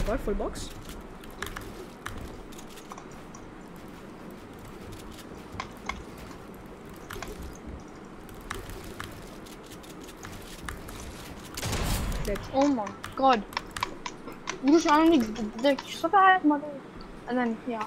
my god, full box. Oh my god. You just randomly like shut that mother and then yeah.